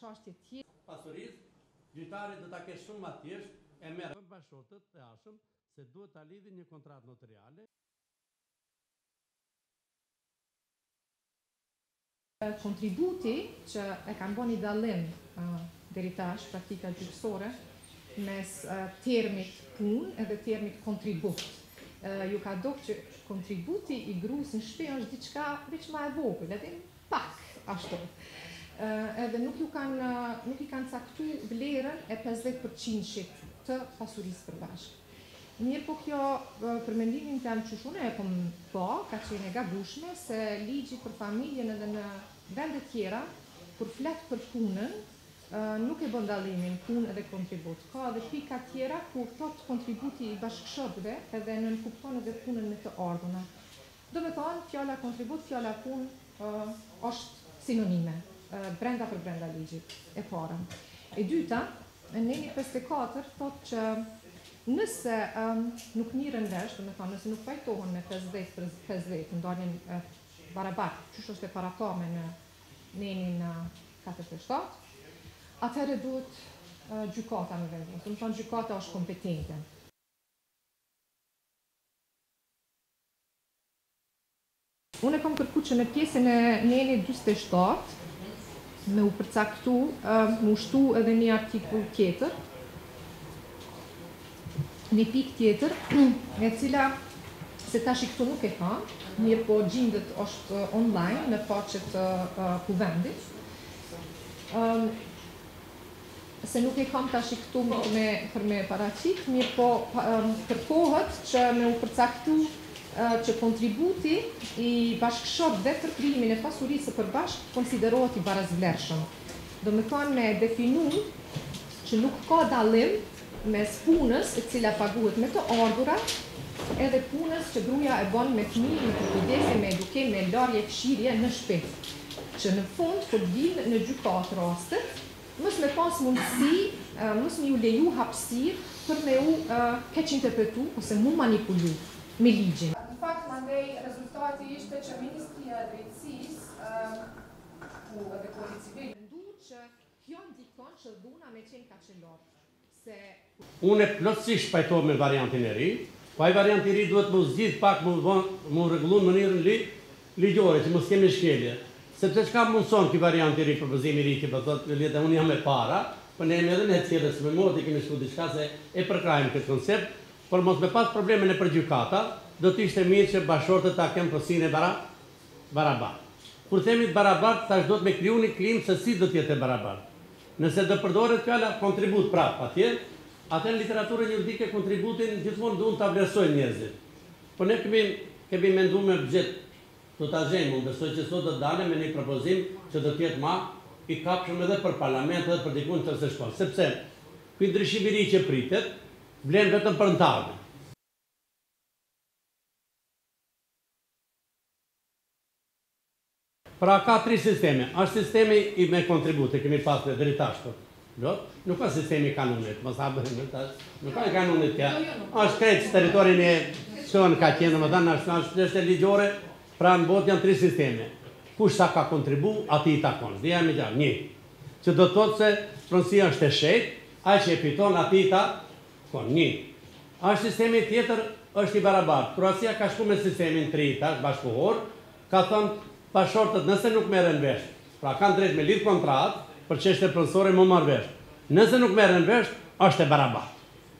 çashtjet e pasurisë, gjyqtari do ta ketë shumë ma thjeshtë e merr. Thënë bashkëshortët e ardhshëm se duhet ta lidhin një kontratë noteriale. Kontributi që e kanë bo një dallim deri tash praktikat gjyqësore mes termit punë edhe termit kontribut. Ju ka dok që kontributi i grus në shpi është diçka veç ma e vogël, edhe Pak ashtu. Edhe nuk ju kanë nuk i kanë caktu vlerën e 50 përqindshit të pasurisë përbashkët. Mirëpo kjo për mendimin tem qysh unë e kom pa, ka qenë e gabushme se ligji për familjen edhe në vende tjera kur flet për punën nuk e bën dallimin punë edhe kontribut. Ka edhe pika tjera ku thotë kontributi i bashkëshortëve edhe nënkupton edhe punën me të ardhuna. Do me thanë fjala kontribut, fjala punë është sinonime, brenda për brenda ligjit, e para. E dyta, neni pesëdhjetë e katër thotë që nëse nuk mirren vesh, do me thanë nëse nuk pajtohen me pesëdhjetë për pesëdhjetë, ndarjen barabart, qysh është e paratame në nenin katërdhetë e shtatë, atëherë duhet gjykata me vendos, do me thanë gjykata është kompetente. Unë e kam kërku që në pjesën e nenit dyzet e shtatë me u përcaktu, me u shtu edhe ni artikull tjetër, ni pikë tjetër, e cila, se tashi këtu nuk e kam, mirëpo gjindet, është online në faqet e Kuvendit. se nuk e kam tash këtu për me paraqit, mirëpo kërkohet që me u përcaktu që kontributi i bashkëshortëve për krijimin e pasurisë së përbashkët konsiderohet i barazvlershëm. Do me thanë me e definu që nuk ka dallim mes punës e cila paguhet me të ardhura edhe punës që gruaja e bën me fëmijë, me përkujdesje, me edukim, me larje fshirje në shpi. Që në fund kur vijnë në gjykatë rastet, Mos me pas mundësi, mos me ju leju hapësirë për me u keqinterpretu ose mu manipulu me ligjin. Në fakt, mandej rezultati ishte që Ministria e Drejtësisë, ku edhe Kodi Civil, mendoj që kjo ndikon që dhuna me qenë kaq e lartë. Unë plotësisht pajtohem me variantin e ri, po ai variant i ri duhet me u zgjidh pak me u ba, me u rregullu në mënyrën li, ligjore, që mos kemi shkelje. Sepse çka mundëson ky variant i ri, propozimi i ri që po thotë Violeta, unë jam e para, po ne jemi edhe me të tjerët, se me mot e kemi shku diçka se e përkrahim këtë koncept, për mos me pas probleme nëpër gjykata, do të ishte mirë që bashkëshortët ta kenë pasurinë e bara, barabartë. Kur themi të barabartë, tash duhet me kriju një klimë se si do të jetë e barabartë. Nëse do përdoret fjala kontribut prapë atje, atëherë në literaturën juridike kontributin gjithmonë duan ta vlerësojnë njerëzit. Por ne kemi kemi mendu me gjet, do ta gjejmë, unë besoj që sot do të dalem me një propozim që do të jetë ma i kapshëm edhe për parlament edhe për dikund nëse shkon. Sepse ky ndryshim i ri që pritet vlen vetëm për në të ardhmen. Pra ka tri sisteme, është sistemi i me kontribute, kemi pas ne deri tash, nuk është sistemi i kanunit, mos ta bëjmë ne tash, nuk a i kanunit kjo, është krejt territorin e tonë ka qenë domethënë është është çështje ligjore, pra në botë janë tri sisteme, kush sa ka kontribu atij i takon, dhe ia merr gjâ, një, që do të thotë se pronësia është e shenjtë, ai që e fiton atij i ta Po një. Është sistemi tjetër është i barabartë. Kroacia ka shku me sistemin të ri tash bashkëkohor, ka thënë bashkëshortët nëse nuk merren vesh, pra kanë drejt me lidh kontratë, për çështje pronësore me u marrë vesh. Nëse nuk merren vesh, është e barabartë.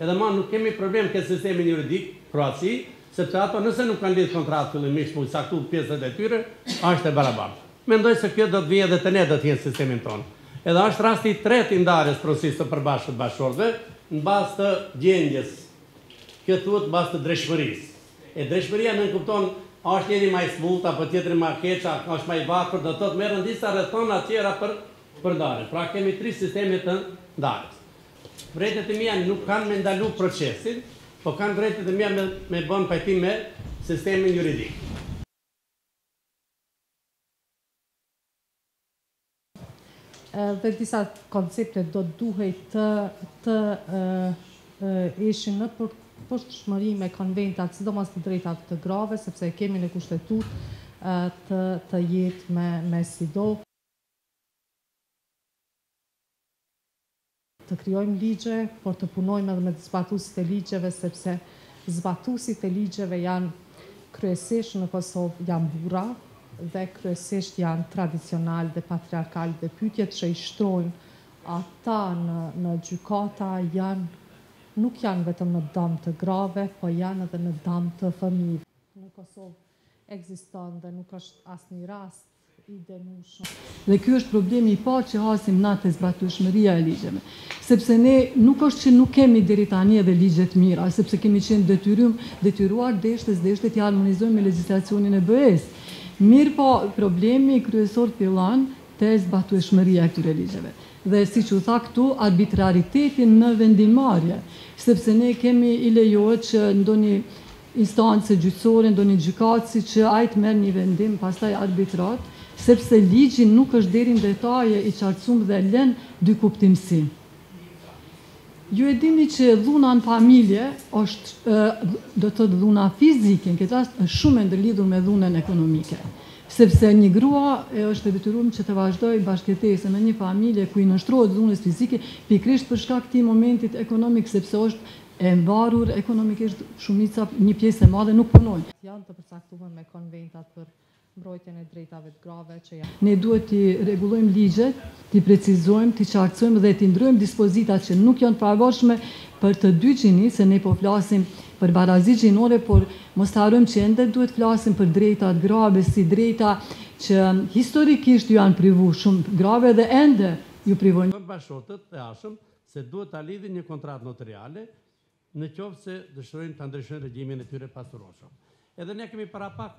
Edhe ma nuk kemi problem te sistemi juridik Kroaci, sepse ato nëse nuk kanë lidh kontratë fillimisht me u caktu pjesët e tyre, është e barabartë. Mendoj se kjo do të vijë edhe te ne do të jetë në sistemin tonë. Edhe është rasti i tretë i ndarjes pronësisë së përbashkët të bashkëshortëve në bazë të gjendjes. Kjo thuhet në bazë të drejtshmërisë. E drejtshmëria nënkupton a është njëri ma i smut apo tjetri ma keq, a është ma i varfër, do të thotë merren disa rrethana tjera për për ndarjen. Pra kemi tri sisteme të ndarjes. Vërejtjet e mia nuk kanë me ndalu procesin, po kanë vërejtjet e mia me me ba në pajtim me sistemin juridik. Dhe disa konceptet do të duhej të të ishin në përputhshmëri me konventat, sidomos të drejtat të grave, sepse e kemi në Kushtetutë të të jetë me me CEDAW. të krijojmë ligje, por të punojmë edhe me zbatuesit e ligjeve sepse zbatuesit e ligjeve janë kryesisht në Kosovë janë burra dhe kryesisht janë tradicionalë dhe patriarkalë dhe pyetjet që i shtrojnë ata në në gjykata janë nuk janë vetëm në dam të grave po janë edhe në dam të fëmijëve në Kosovë ekziston dhe nuk është asnjë rast Dhe ky është problemi i parë që hasim te zbatueshmëria e ligjeve. Sepse ne nuk është që nuk kemi deri tani edhe ligje të mira, sepse kemi qenë detyrym, detyruar deshte s'deshte t'i harmonizojmë me legjislacionin e BE-së. Mirëpo, problemi kryesor fillon te zbatueshmëria e këtyre ligjeve. Dhe siç u tha këtu, arbitrariteti në vendimmarrje. Sepse ne kemi i lejohet që ndonjë instancë gjyqësore, ndonjë gjykatësi që ai të marrë një vendim pastaj arbitrar, sepse ligji nuk është deri në detaje i qartësum dhe len dykuptimësi. Ju e dini që dhuna në familje është, do të thotë dhuna fizike në këtë rast është shumë e ndërlidhur me dhunën ekonomike, sepse një grua e është e detyruar që të vazhdojë bashkëjetesën në një familje ku i nënshtrohet dhunës fizike pikërisht për shkak të këtij momentit ekonomik sepse është e varur ekonomikisht shumica një pjesë e madhe nuk punojnë. janë të përcaktuar me konventat për mbrojtjen e drejtave të grave që janë. Ne duhet t'i rregullojmë ligjet, t'i precizojmë, t'i qartësojmë dhe t'i ndrrojmë dispozitat që nuk janë të favorshme për të dy gjinitë, se ne po flasim për barazi gjinore, por mos të harrojmë që ende duhet të flasim për drejta të grave si drejta që historikisht ju janë privu shumë grave dhe ende ju privohen. Bashkëshortet e ashëm se duhet ta lidhin një kontratë notariale në qoftë se dëshirojnë ta ndryshojnë regjimin e tyre pasuror. Edhe ne kemi para pak